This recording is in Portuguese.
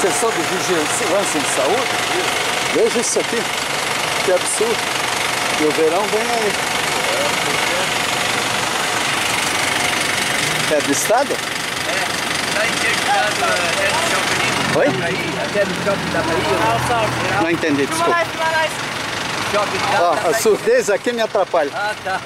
Sessão de vigilância em saúde? Veja isso aqui. Que absurdo. E o verão vem aí. É do estado? É, está interditado até no Bonito. Oi? da até do shopping da Bahia. Não entendi, desculpa. Ó, a surdez aqui me atrapalha. Ah, tá.